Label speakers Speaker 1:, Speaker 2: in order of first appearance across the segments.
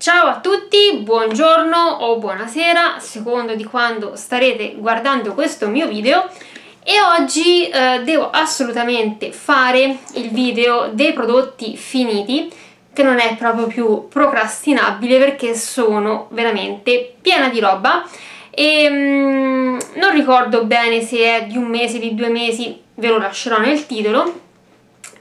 Speaker 1: Ciao a tutti, buongiorno o buonasera, secondo di quando starete guardando questo mio video. E oggi eh, devo assolutamente fare il video dei prodotti finiti che non è proprio più procrastinabile perché sono veramente piena di roba. E mm, non ricordo bene se è di un mese, di due mesi, ve lo lascerò nel titolo.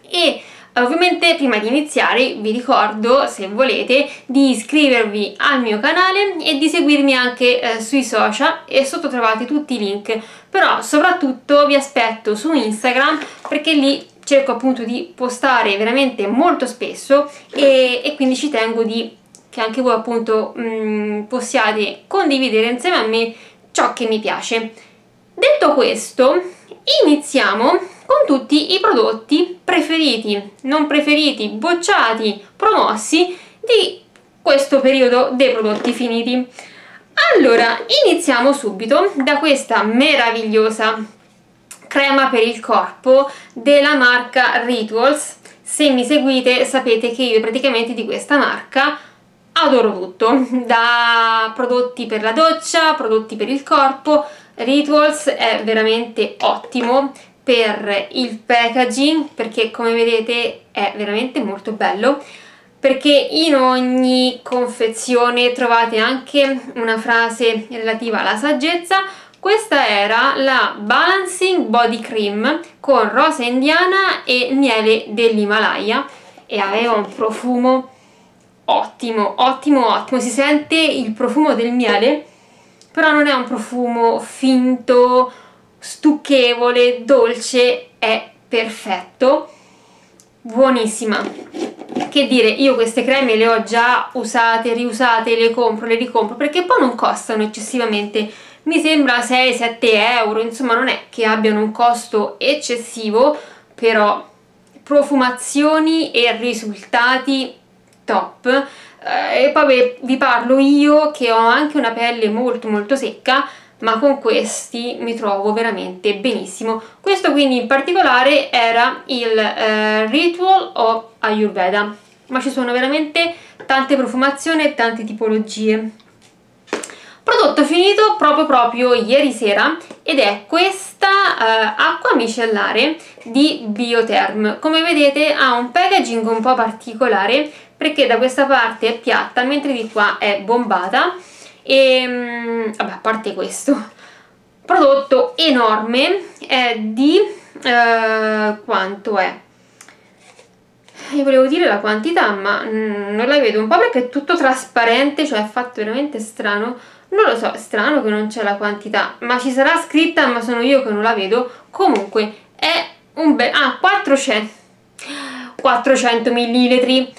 Speaker 1: E Ovviamente prima di iniziare vi ricordo, se volete, di iscrivervi al mio canale e di seguirmi anche eh, sui social e sotto trovate tutti i link, però soprattutto vi aspetto su Instagram perché lì cerco appunto di postare veramente molto spesso e, e quindi ci tengo di che anche voi appunto mh, mm, possiate condividere insieme a me ciò che mi piace. Detto questo, iniziamo con tutti i prodotti preferiti, non preferiti, bocciati, promossi di questo periodo dei prodotti finiti. Allora, iniziamo subito da questa meravigliosa crema per il corpo della marca Rituals. Se mi seguite sapete che io praticamente di questa marca adoro tutto, da prodotti per la doccia, prodotti per il corpo, Rituals è veramente ottimo per il packaging perché come vedete è veramente molto bello perché in ogni confezione trovate anche una frase relativa alla saggezza. Questa era la Balancing Body Cream con rosa indiana e miele dell'Himalaya. E aveva un profumo ottimo, ottimo, ottimo. Si sente il profumo del miele però non è un profumo finto stucchevole, dolce, è perfetto, buonissima. Che dire, io queste creme le ho già usate, riusate, le compro, le ricompro, perché poi non costano eccessivamente, mi sembra 6-7 euro, insomma non è che abbiano un costo eccessivo, però profumazioni e risultati top. Eh, e poi vi parlo io che ho anche una pelle molto molto secca, ma con questi mi trovo veramente benissimo. Questo quindi in particolare era il eh, Ritual of Ayurveda, ma ci sono veramente tante profumazioni e tante tipologie. Prodotto finito proprio proprio ieri sera ed è questa eh, acqua micellare di Biotherm. Come vedete ha un packaging un po' particolare perché da questa parte è piatta mentre di qua è bombata e ehm, vabbè a parte questo. Prodotto enorme è di eh, quanto è? Io volevo dire la quantità ma non la vedo. Un po' perché è tutto trasparente cioè è fatto veramente strano. Non lo so, è strano che non c'è la quantità ma ci sarà scritta ma sono io che non la vedo. Comunque è un bel... ah 400 400 millilitri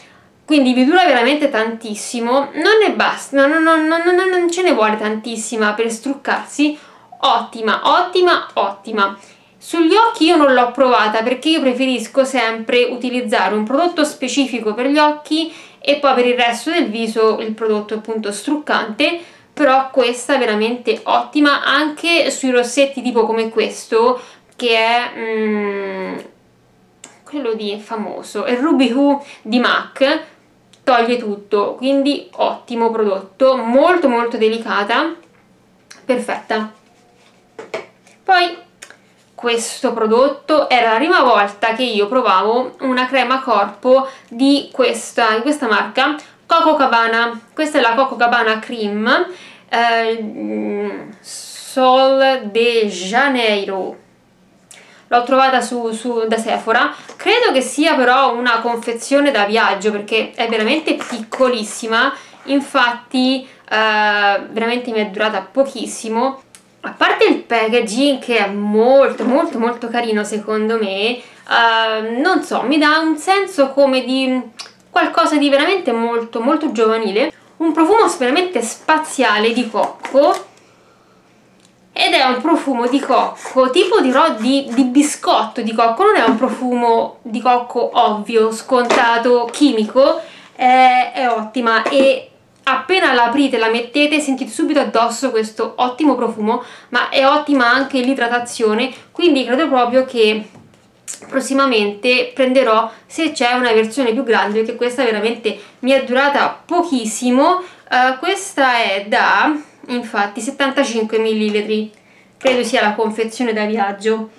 Speaker 1: quindi vi dura veramente tantissimo, non ne basta, non, non, non, non ce ne vuole tantissima per struccarsi, ottima, ottima, ottima. Sugli occhi io non l'ho provata perché io preferisco sempre utilizzare un prodotto specifico per gli occhi e poi per il resto del viso il prodotto appunto struccante, però questa è veramente ottima anche sui rossetti tipo come questo che è mm, quello di famoso, è Ruby Who di MAC toglie tutto. Quindi ottimo prodotto molto molto delicata. Perfetta. Poi questo prodotto era la prima volta che io provavo una crema corpo di questa, di questa marca Coco Cabana questa è la Coco Cabana Cream eh, Sol de Janeiro l'ho trovata su, su, da Sephora. Credo che sia però una confezione da viaggio perché è veramente piccolissima. Infatti eh, veramente mi è durata pochissimo. A parte il packaging che è molto molto molto carino secondo me eh, non so, mi dà un senso come di qualcosa di veramente molto molto giovanile. Un profumo veramente spaziale di cocco ed è un profumo di cocco, tipo di, di, di biscotto di cocco, non è un profumo di cocco ovvio, scontato, chimico, è, è ottima. E appena la aprite la mettete sentite subito addosso questo ottimo profumo ma è ottima anche l'idratazione quindi credo proprio che prossimamente prenderò se c'è una versione più grande perché questa veramente mi è durata pochissimo. Uh, questa è da infatti 75 ml credo sia la confezione da viaggio.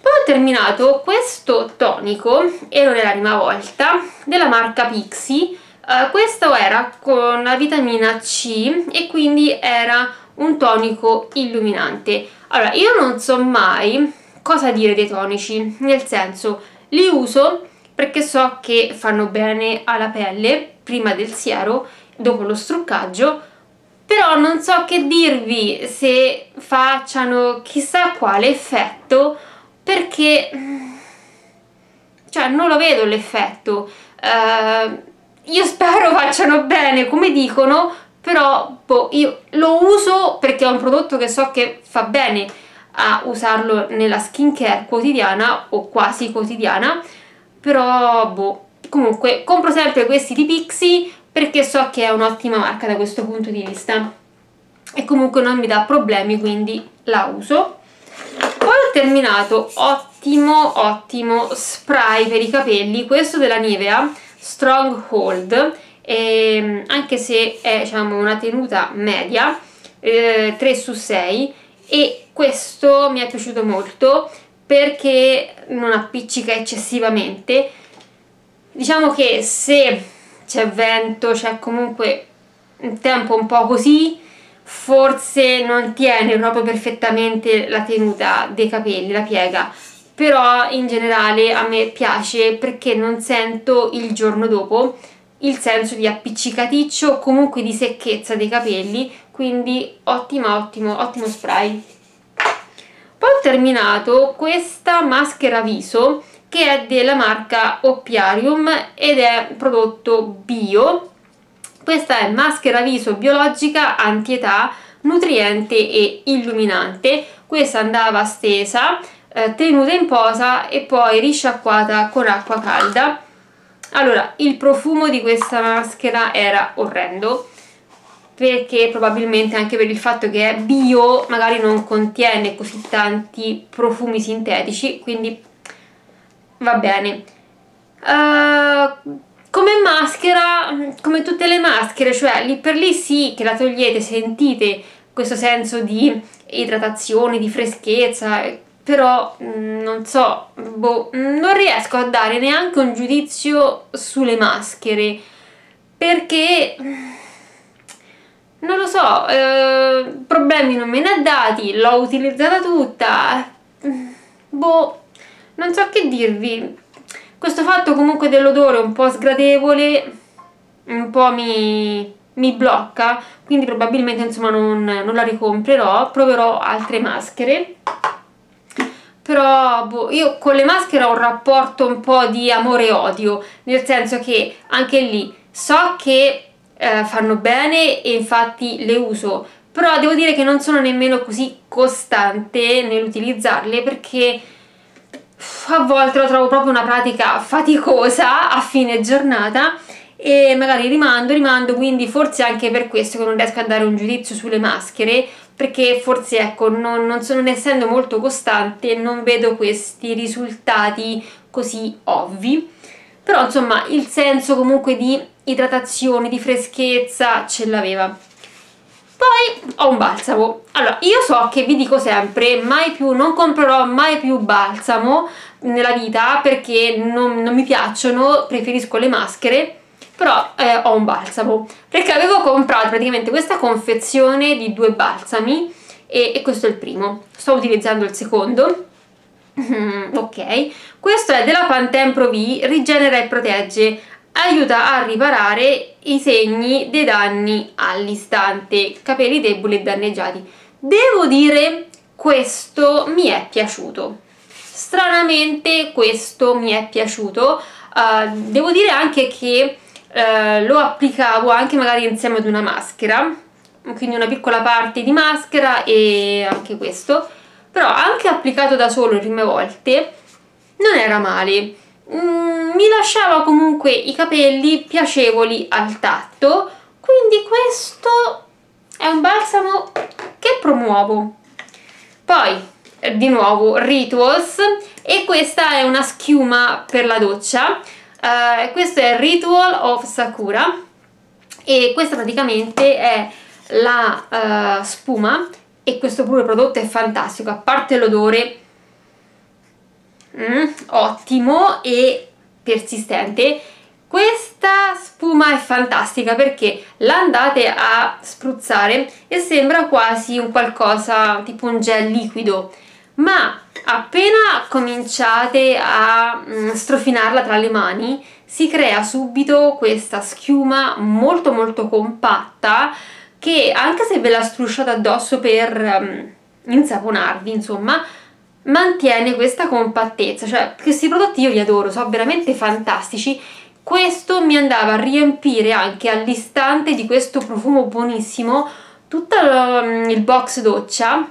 Speaker 1: Poi ho terminato questo tonico e non è la prima volta della marca Pixi. Uh, questo era con la vitamina C e quindi era un tonico illuminante. Allora io non so mai cosa dire dei tonici, nel senso li uso perché so che fanno bene alla pelle prima del siero, dopo lo struccaggio, però non so che dirvi se facciano chissà quale effetto perché cioè non lo vedo l'effetto. Uh, io spero facciano bene come dicono però boh, io lo uso perché è un prodotto che so che fa bene a usarlo nella skincare quotidiana o quasi quotidiana però boh comunque compro sempre questi di Pixi perché so che è un'ottima marca da questo punto di vista. E comunque non mi dà problemi quindi la uso. Poi ho terminato. Ottimo ottimo spray per i capelli. Questo della Nivea Stronghold. E, anche se è diciamo una tenuta media eh, 3 su 6 e questo mi è piaciuto molto perché non appiccica eccessivamente. Diciamo che se c'è vento c'è comunque un tempo un po' così forse non tiene proprio perfettamente la tenuta dei capelli, la piega. Però in generale a me piace perché non sento il giorno dopo il senso di appiccicaticcio o comunque di secchezza dei capelli. Quindi ottimo ottimo ottimo spray. Poi ho terminato questa maschera viso che è della marca Oppiarium ed è prodotto bio. Questa è maschera viso biologica anti-età nutriente e illuminante. Questa andava stesa eh, tenuta in posa e poi risciacquata con acqua calda. Allora il profumo di questa maschera era orrendo perché probabilmente anche per il fatto che è bio magari non contiene così tanti profumi sintetici quindi va bene. Uh, come maschera come tutte le maschere cioè lì per lì sì che la togliete sentite questo senso di idratazione di freschezza però mm, non so boh, non riesco a dare neanche un giudizio sulle maschere perché non lo so, eh, problemi non me ne ha dati, l'ho utilizzata tutta, boh, non so che dirvi. Questo fatto comunque dell'odore un po' sgradevole, un po' mi, mi blocca, quindi probabilmente insomma non, non, la ricomprerò, proverò altre maschere. Però boh, io con le maschere ho un rapporto un po' di amore e odio, nel senso che anche lì so che eh, fanno bene e infatti le uso però devo dire che non sono nemmeno così costante nell'utilizzarle perché a volte lo trovo proprio una pratica faticosa a fine giornata e magari rimando, rimando, quindi forse anche per questo che non riesco a dare un giudizio sulle maschere perché forse ecco, non, non, sono, non essendo molto costante non vedo questi risultati così ovvi però insomma il senso comunque di idratazione, di freschezza ce l'aveva. Poi ho un balsamo. Allora, io so che vi dico sempre, mai più, non comprerò mai più balsamo nella vita perché non, non mi piacciono, preferisco le maschere, però eh, ho un balsamo. Perché avevo comprato praticamente questa confezione di due balsami e, e questo è il primo. Sto utilizzando il secondo. ok, questo è della Pantene Pro V, rigenera e protegge aiuta a riparare i segni dei danni all'istante, capelli deboli e danneggiati. Devo dire, questo mi è piaciuto. Stranamente questo mi è piaciuto. Uh, devo dire anche che uh, lo applicavo anche magari insieme ad una maschera, quindi una piccola parte di maschera e anche questo, però anche applicato da solo le prime volte non era male mm, mi lasciava comunque i capelli piacevoli al tatto quindi questo è un balsamo che promuovo. Poi eh, di nuovo Rituals e questa è una schiuma per la doccia. Uh, questo è Ritual of Sakura e questa praticamente è la uh, spuma e questo pure prodotto è fantastico a parte l'odore mm, ottimo e persistente. Questa spuma è fantastica perché la andate a spruzzare e sembra quasi un qualcosa tipo un gel liquido ma appena cominciate a mm, strofinarla tra le mani si crea subito questa schiuma molto molto compatta che anche se ve la strusciate addosso per um, insaponarvi insomma mantiene questa compattezza cioè questi prodotti io li adoro sono veramente fantastici. Questo mi andava a riempire anche all'istante di questo profumo buonissimo tutto mm, il box doccia.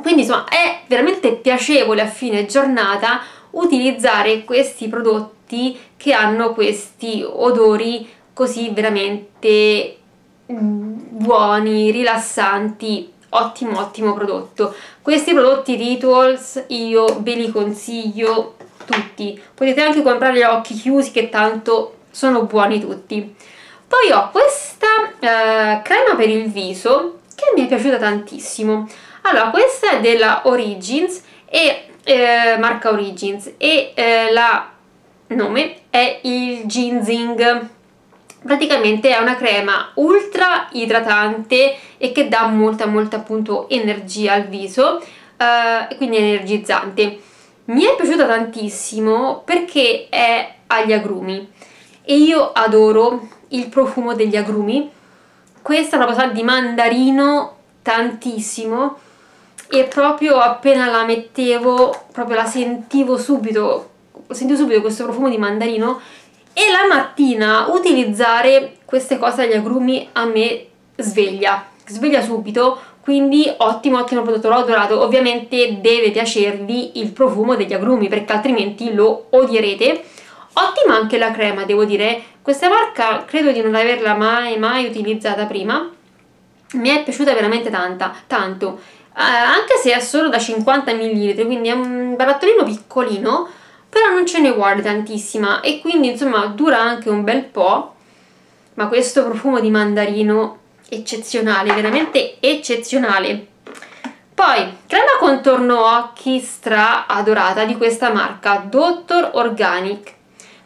Speaker 1: Quindi insomma è veramente piacevole a fine giornata utilizzare questi prodotti che hanno questi odori così veramente mm, buoni, rilassanti ottimo ottimo prodotto. Questi prodotti Rituals io ve li consiglio tutti. Potete anche comprare gli occhi chiusi che tanto sono buoni tutti. Poi ho questa eh, crema per il viso che mi è piaciuta tantissimo. Allora questa è della Origins e eh, marca Origins e eh, la nome è il Ginseng praticamente è una crema ultra idratante e che dà molta molta appunto energia al viso eh, e quindi energizzante. Mi è piaciuta tantissimo perché è agli agrumi e io adoro il profumo degli agrumi. Questa è una cosa di mandarino tantissimo e proprio appena la mettevo proprio la sentivo subito sentivo subito questo profumo di mandarino e la mattina utilizzare queste cose agli agrumi a me sveglia. Sveglia subito quindi ottimo ottimo prodotto l'ho adorato. Ovviamente deve piacervi il profumo degli agrumi perché altrimenti lo odierete. Ottima anche la crema devo dire. Questa marca credo di non averla mai mai utilizzata prima. Mi è piaciuta veramente tanta, tanto. Eh, anche se è solo da 50 ml quindi è un barattolino piccolino però non ce ne vuole tantissima e quindi insomma dura anche un bel po' ma questo profumo di mandarino eccezionale, veramente eccezionale. Poi, crema contorno occhi stra adorata di questa marca, Dr. Organic.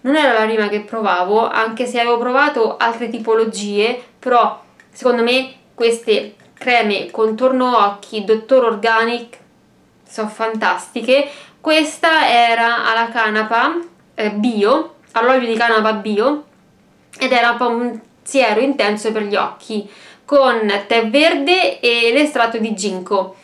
Speaker 1: Non era la prima che provavo, anche se avevo provato altre tipologie, però secondo me queste creme contorno occhi Dr. Organic sono fantastiche. Questa era alla canapa eh, bio, all'olio di canapa bio, ed era un po' siero intenso per gli occhi con tè verde e l'estratto di ginkgo.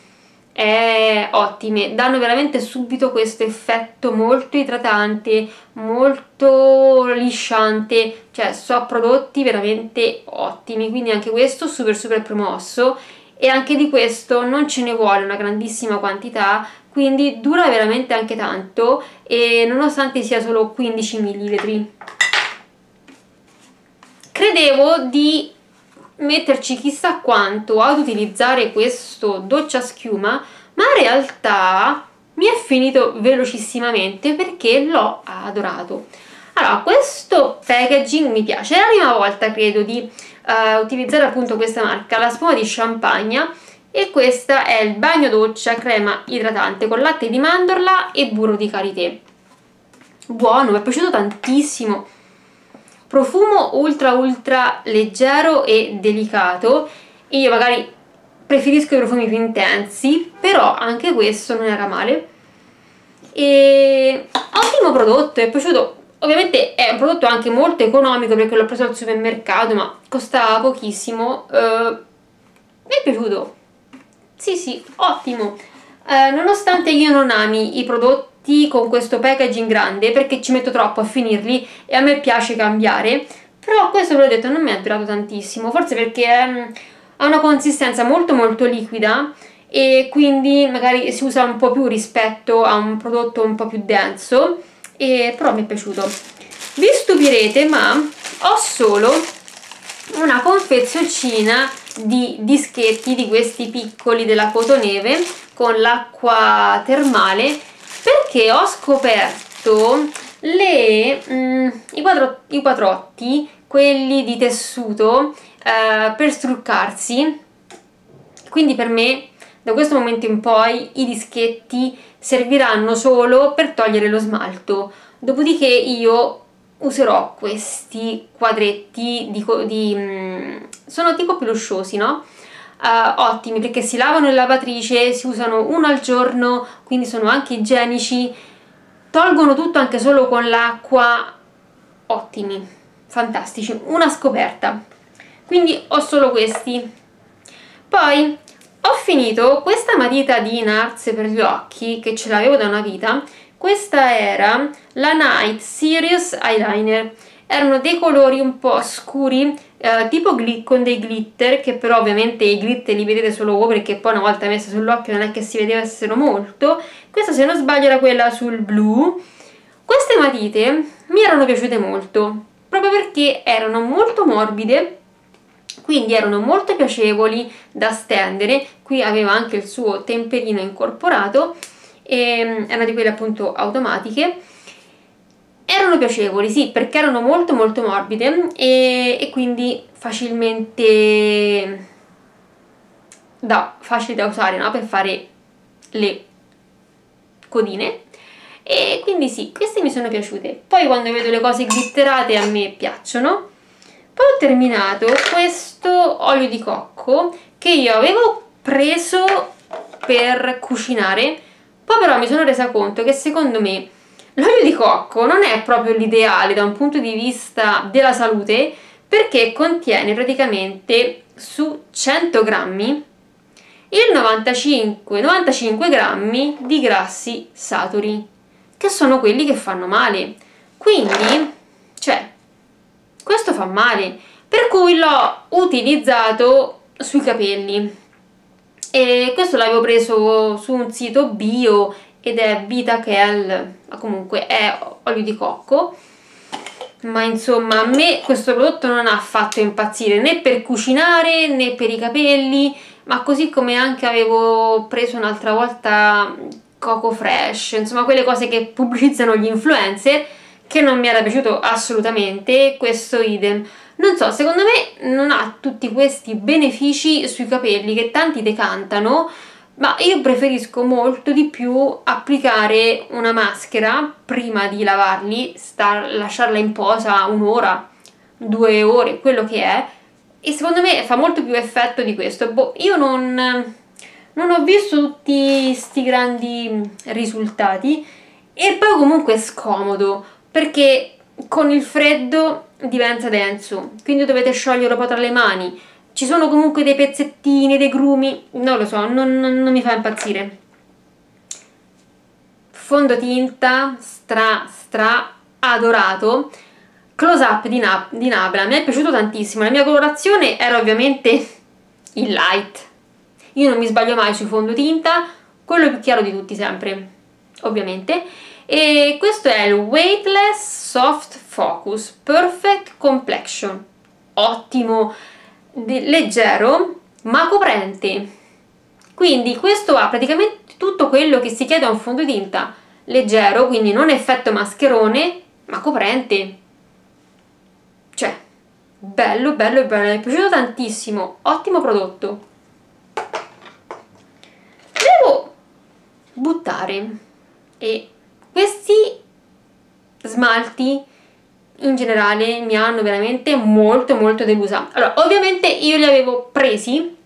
Speaker 1: È ottime, danno veramente subito questo effetto molto idratante, molto lisciante, cioè sono prodotti veramente ottimi, quindi anche questo super super promosso e anche di questo non ce ne vuole una grandissima quantità, quindi dura veramente anche tanto e nonostante sia solo 15 ml. Credevo di metterci chissà quanto ad utilizzare questo doccia schiuma ma in realtà mi è finito velocissimamente perché l'ho adorato allora questo packaging mi piace è la prima volta credo di uh, utilizzare appunto questa marca la spuma di champagne e questa è il bagno doccia crema idratante con latte di mandorla e burro di karité. Buono, mi è piaciuto tantissimo. Profumo ultra ultra leggero e delicato. Io magari preferisco i profumi più intensi però anche questo non era male. E ottimo prodotto, è piaciuto ovviamente è un prodotto anche molto economico perché l'ho preso al supermercato ma costava pochissimo uh, mi è piaciuto. Sì sì, ottimo. Uh, nonostante io non ami i prodotti con questo packaging grande perché ci metto troppo a finirli e a me piace cambiare però questo ve l'ho detto non mi è durato tantissimo. Forse perché um, ha una consistenza molto molto liquida e quindi magari si usa un po' più rispetto a un prodotto un po' più denso e però mi è piaciuto. Vi stupirete ma ho solo una confezioncina di dischetti di questi piccoli della Cotoneve con l'acqua termale perché ho scoperto le, mm, i, quadro, i quadrotti, quelli di tessuto, eh, per struccarsi, quindi per me da questo momento in poi i dischetti serviranno solo per togliere lo smalto, dopodiché io userò questi quadretti di, di mm, sono tipo pelusciosi, no? Uh, ottimi perché si lavano in lavatrice, si usano uno al giorno, quindi sono anche igienici, tolgono tutto anche solo con l'acqua, ottimi, fantastici, una scoperta. Quindi ho solo questi. Poi ho finito questa matita di Nars per gli occhi, che ce l'avevo da una vita, questa era la Night Serious Eyeliner. Erano dei colori un po' scuri, eh, tipo con dei glitter, che però ovviamente i glitter li vedete solo voi perché poi una volta messa sull'occhio non è che si vedessero molto. Questa se non sbaglio era quella sul blu. Queste matite mi erano piaciute molto, proprio perché erano molto morbide, quindi erano molto piacevoli da stendere. Qui aveva anche il suo temperino incorporato e ehm, erano di quelle appunto automatiche erano piacevoli, sì, perché erano molto molto morbide e, e quindi facilmente da, facili da usare no? per fare le codine e quindi sì, queste mi sono piaciute poi quando vedo le cose glitterate a me piacciono poi ho terminato questo olio di cocco che io avevo preso per cucinare. Poi però mi sono resa conto che secondo me l'olio di cocco non è proprio l'ideale da un punto di vista della salute perché contiene praticamente su 100 grammi il 95, 95 grammi di grassi saturi che sono quelli che fanno male. Quindi questo fa male. Per cui l'ho utilizzato sui capelli. E questo l'avevo preso su un sito bio ed è Vita Kel, comunque è olio di cocco. Ma insomma a me questo prodotto non ha fatto impazzire né per cucinare né per i capelli ma così come anche avevo preso un'altra volta Coco Fresh. Insomma quelle cose che pubblicizzano gli influencer che non mi era piaciuto assolutamente questo idem non so, secondo me non ha tutti questi benefici sui capelli che tanti decantano, ma io preferisco molto di più applicare una maschera prima di lavarli, star, lasciarla in posa un'ora, due ore, quello che è, e secondo me fa molto più effetto di questo. Boh, io non, non ho visto tutti questi grandi risultati e poi comunque è scomodo perché con il freddo diventa denso, quindi dovete scioglierlo poi tra le mani. Ci sono comunque dei pezzettini, dei grumi, non lo so, non, non, non mi fa impazzire. Fondotinta stra stra adorato. Close up di, Na di Nabla, mi è piaciuto tantissimo. La mia colorazione era ovviamente il light. Io non mi sbaglio mai sui fondotinta, quello più chiaro di tutti sempre, ovviamente e questo è il Weightless Soft Focus Perfect Complexion. Ottimo, leggero ma coprente. Quindi questo ha praticamente tutto quello che si chiede a un fondotinta. Leggero, quindi non effetto mascherone ma coprente. Cioè, bello, bello, bello mi è piaciuto tantissimo. Ottimo prodotto. Devo buttare e questi smalti in generale mi hanno veramente molto molto delusa. Allora, ovviamente io li avevo presi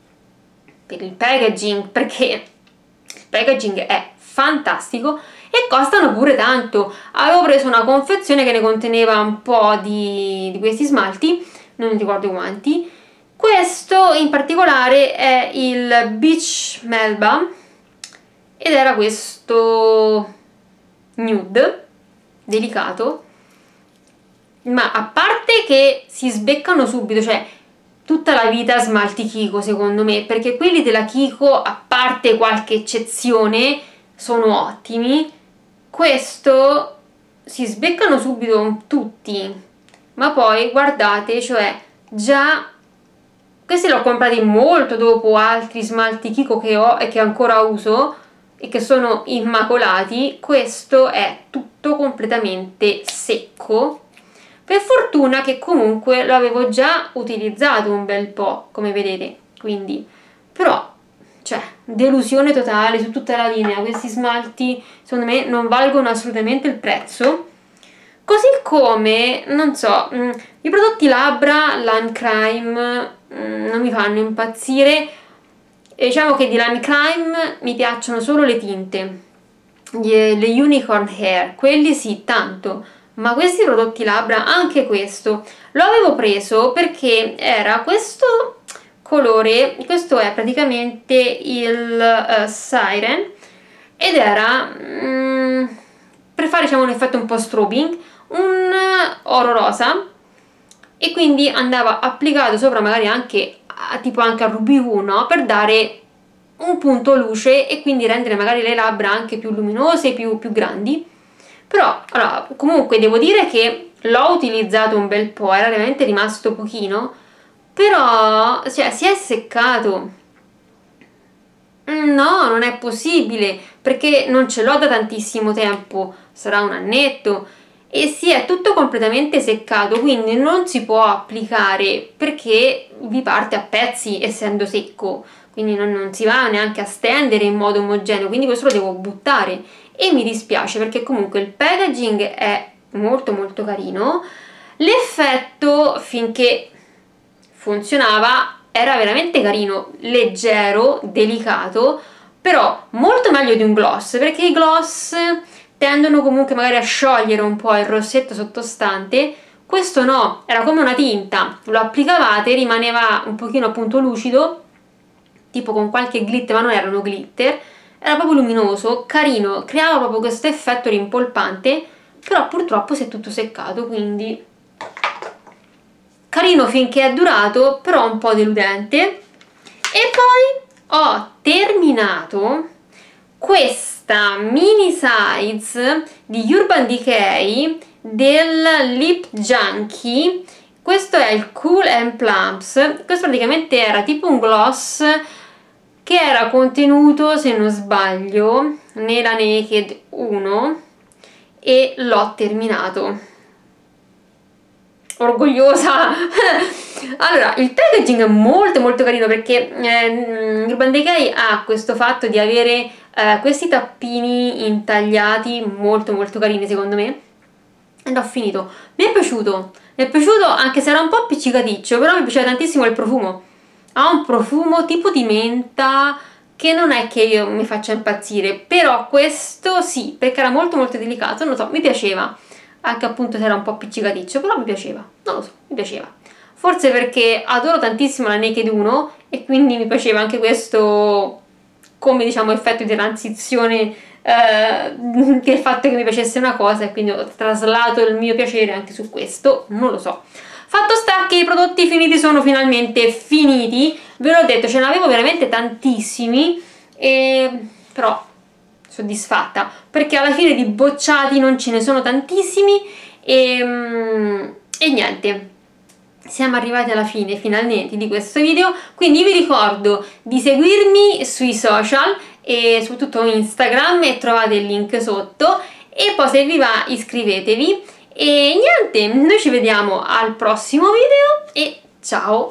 Speaker 1: per il packaging perché il packaging è fantastico e costano pure tanto. Avevo preso una confezione che ne conteneva un po' di, di questi smalti, non mi ricordo quanti. Questo in particolare è il Beach Melba ed era questo nude, delicato, ma a parte che si sbeccano subito, cioè tutta la vita smalti Kiko secondo me, perché quelli della Kiko, a parte qualche eccezione, sono ottimi, questo si sbeccano subito tutti, ma poi guardate, cioè già questi li ho comprati molto dopo altri smalti Kiko che ho e che ancora uso e che sono immacolati, questo è tutto completamente secco. Per fortuna che comunque lo avevo già utilizzato un bel po', come vedete, quindi, però, cioè, delusione totale su tutta la linea, questi smalti secondo me non valgono assolutamente il prezzo. Così come, non so, mm, i prodotti labbra, Lime Crime, mm, non mi fanno impazzire, diciamo che di Lime Crime mi piacciono solo le tinte, le Unicorn Hair, quelli sì, tanto, ma questi prodotti labbra, anche questo, lo avevo preso perché era questo colore, questo è praticamente il uh, Siren, ed era, mm, per fare diciamo un effetto un po' strobing, un oro rosa, e quindi andava applicato sopra magari anche tipo anche a Ruby 1 per dare un punto luce e quindi rendere magari le labbra anche più luminose, più, più grandi. Però, allora, comunque devo dire che l'ho utilizzato un bel po', era veramente rimasto pochino, però, cioè, si è seccato. No, non è possibile, perché non ce l'ho da tantissimo tempo, sarà un annetto, e si è tutto completamente seccato quindi non si può applicare perché vi parte a pezzi essendo secco. Quindi non, non, si va neanche a stendere in modo omogeneo quindi questo lo devo buttare. E mi dispiace perché comunque il packaging è molto molto carino. L'effetto finché funzionava era veramente carino leggero, delicato però molto meglio di un gloss perché i gloss tendono comunque magari a sciogliere un po' il rossetto sottostante. Questo no, era come una tinta lo applicavate, rimaneva un pochino appunto lucido tipo con qualche glitter, ma non erano glitter era proprio luminoso, carino, creava proprio questo effetto rimpolpante però purtroppo si è tutto seccato quindi carino finché è durato però un po' deludente. E poi ho terminato questo questa mini size di Urban Decay del Lip Junkie. Questo è il Cool and Plumps. Questo praticamente era tipo un gloss che era contenuto se non sbaglio nella Naked 1 e l'ho terminato orgogliosa. Allora il packaging è molto molto carino perché eh, Urban Decay ha questo fatto di avere eh, questi tappini intagliati molto molto carini secondo me. Ed ho finito. Mi è piaciuto. Mi è piaciuto anche se era un po' appiccicaticcio però mi piaceva tantissimo il profumo. Ha un profumo tipo di menta che non è che io mi faccia impazzire però questo sì perché era molto molto delicato non lo so mi piaceva anche appunto se era un po' appiccicaticcio però mi piaceva non lo so mi piaceva forse perché adoro tantissimo la Naked 1 e quindi mi piaceva anche questo come diciamo effetto di transizione eh, il fatto che mi piacesse una cosa e quindi ho traslato il mio piacere anche su questo, non lo so. Fatto sta che i prodotti finiti sono finalmente finiti, ve l'ho detto, ce ne avevo veramente tantissimi, e... però soddisfatta, perché alla fine di bocciati non ce ne sono tantissimi e, mm, e niente, siamo arrivati alla fine finalmente di questo video quindi vi ricordo di seguirmi sui social e soprattutto Instagram e trovate il link sotto e poi se vi va iscrivetevi. E niente noi ci vediamo al prossimo video e ciao